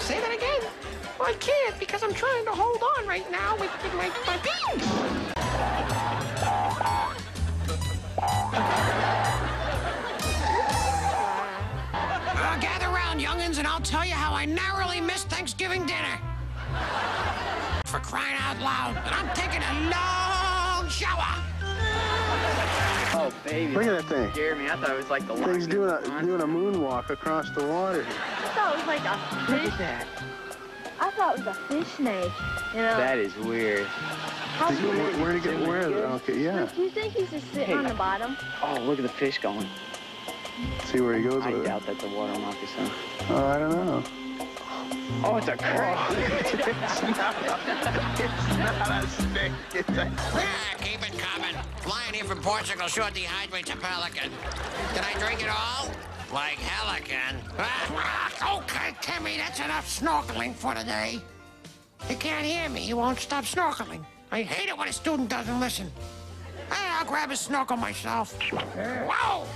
Say that again. Well, I can't because I'm trying to hold on right now with, with my, my pee. Uh, gather round, youngins, and I'll tell you how I narrowly missed Thanksgiving dinner. For crying out loud, and I'm taking a long shower. Oh, baby. Look at that thing. Scared me. I thought it was like the Thing's Loch doing a Monster. doing a moonwalk across the water. I thought it was like a Look at that. I thought it was a fish snake. You know. That is weird. How Where, big- where to get where? Okay, yeah. Do you think he's just sitting Hey. on the bottom? Oh, look at the fish going. See where he goes I with it. doubt that's a water moccasin. Oh, I don't know. Oh, it's a crab. Ah, keep it coming. Flying here from Portugal sure dehydrates a pelican. Did I drink it all? Like Helican. Ah, okay, Timmy, that's enough snorkeling for today. He can't hear me. He won't stop snorkeling. I hate it when a student doesn't listen. Hey, I'll grab a snorkel myself. Whoa!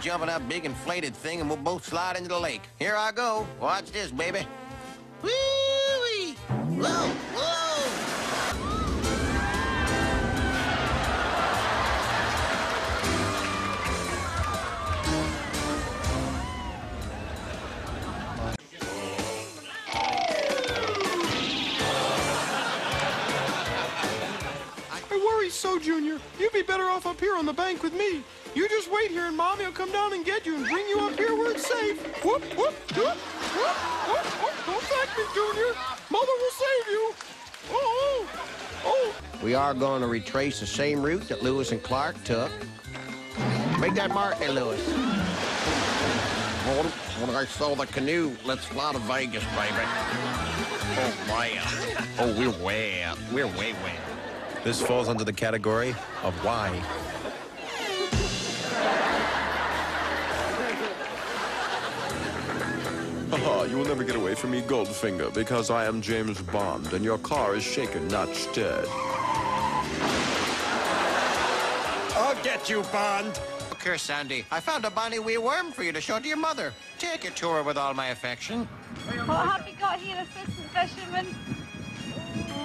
Jumping that big inflated thing and we'll both slide into the lake. Here I go. Watch this, baby. Woo-wee! Whoa, whoa! So, Junior. You'd be better off up here on the bank with me. You just wait here and Mommy will come down and get you and bring you up here where it's safe. Whoop, whoop, whoop, whoop, whoop, whoop. Don't thank me, Junior. Mother will save you. Oh, oh, oh. We are going to retrace the same route that Lewis and Clark took. Make that mark there, Lewis. When when I saw the canoe, let's fly to Vegas, baby. Oh, man. Oh, we're way out. We're way, way out. This falls under the category of why. Haha, you will never get away from me, Goldfinger, because I am James Bond, and your car is shaken, not stirred. I'll get you, Bond! Look here, Sandy. I found a bonny wee worm for you to show to your mother. Take it to her with all my affection. What have you got here, assistant fisherman?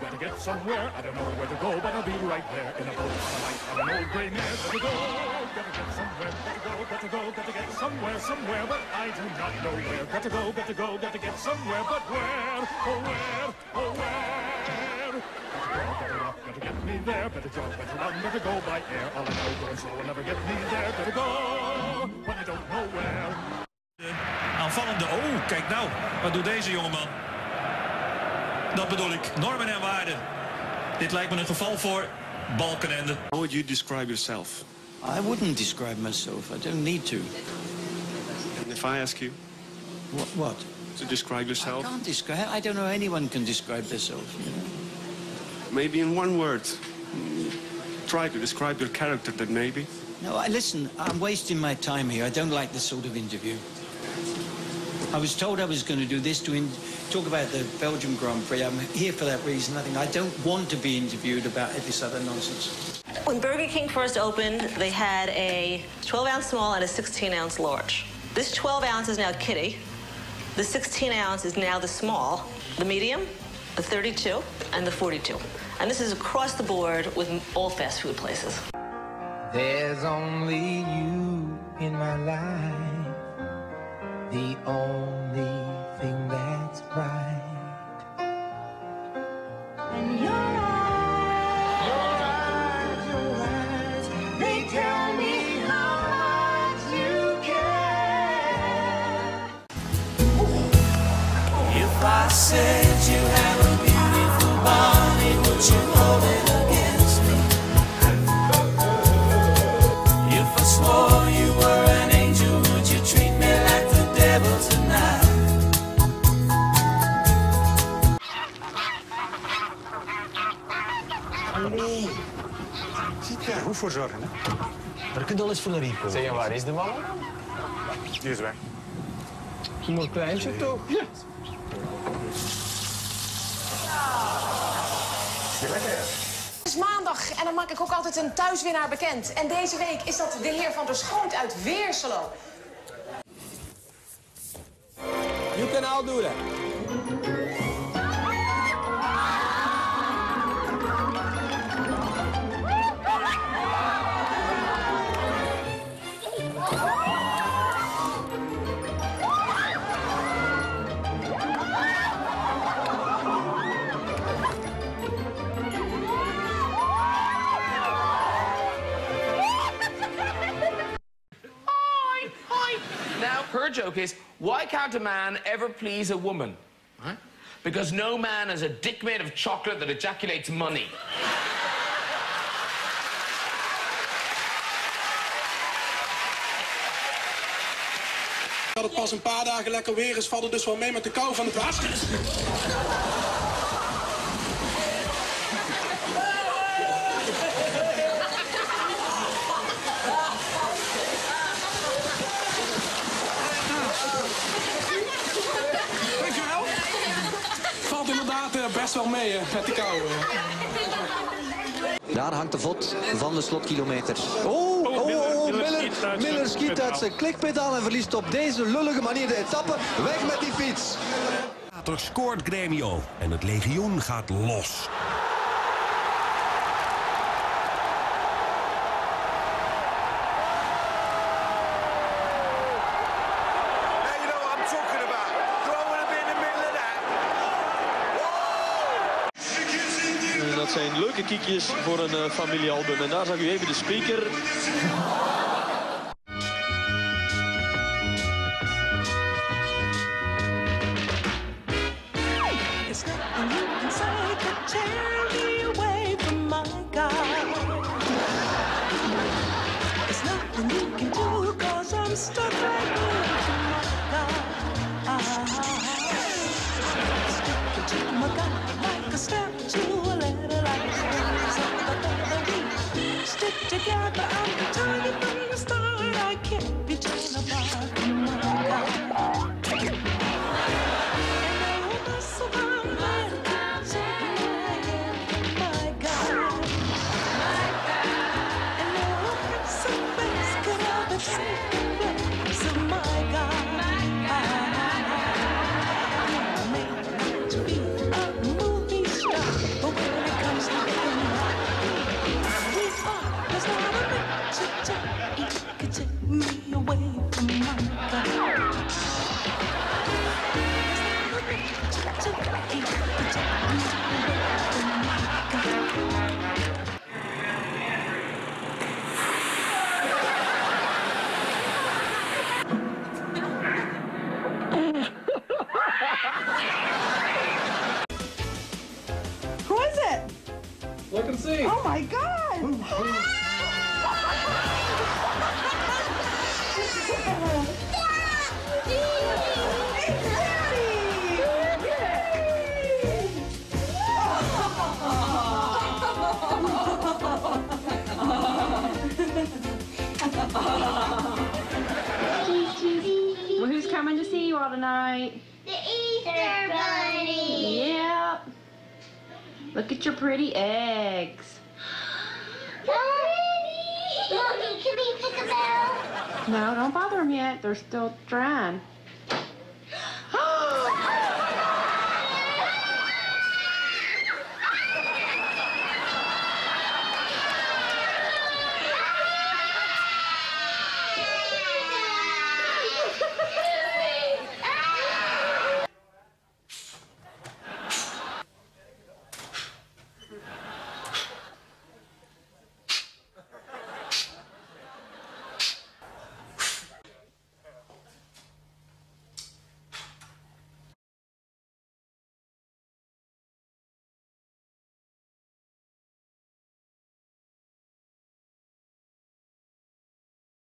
gotta get somewhere. I don't know where to go, but I'll be right there in a boat on an old gray mare. Gotta go, gotta get somewhere. Gotta go, gotta go, gotta get somewhere, somewhere, but I do not know where. Gotta go, gotta go, gotta get somewhere, but where? Oh where? Oh where? Gotta go, gotta get me there. Better jump, better run, better go by air. All I know, going slow will never get me there. Gotta go, but I don't know where. Aanvallende. Oh, kijk nou. Wat doet deze jongeman? Dat bedoel ik. Normen en waarden. Dit lijkt me een geval voor Balkenende. How would you describe yourself? I wouldn't describe myself. I don't need to. And if I ask you What? What? to describe yourself? I can't describe. I don't know anyone can describe themselves. You know? maybe in one word, try to describe your character then maybe. No, I listen. I'm wasting my time here. I don't like this sort of interview. I was told I was going to do this to in- talk about the Belgium Grand Prix. I'm here for that reason. I think I don't want to be interviewed about this other nonsense. When Burger King first opened, they had a 12 ounce small and a 16 ounce large. This 12 ounce is now kitty. The 16 ounce is now the small, the medium, the 32, and the 42. And this is across the board with all fast food places. There's only you in my life, the only thing that's right. And your eyes, your eyes, your eyes, they tell me how much you care. If I said goed voor zorgen, hè? Daar kunt alles voor naar hier komen. Zeg, waar is de man? Die is weg. Iemand kleintje toch? Ja. Het is maandag en dan maak ik ook altijd een thuiswinnaar bekend. En deze week is dat de heer Van der Schoot uit Weerselo. You can all do that. Her joke is, why can't a man ever please a woman? Because no man has a dick made of chocolate that ejaculates money. Dat het pas een paar dagen lekker weer is, valt het dus wel mee met de kou van het water. Inderdaad eh, best wel mee eh, met de kou. eh. Daar hangt de vod van de slotkilometer. Oh, oh, oh, Miller, Miller schiet uit zijn klikpedaal en verliest op deze lullige manier de etappe. Weg met die fiets. Later scoort Gremio en het legioen gaat los. you know what I'm talking about. Throwing him in the middle of that. En dat zijn leuke kiekjes voor een eh, familiealbum. En daar zag u even de speaker. To see you all tonight? The Easter Bunny. Yep. Look at your pretty eggs. Mommy, can we pick? No, don't bother them yet. They're still drying.